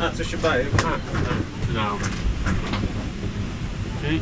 A, co się baje? A, a. No. Okay.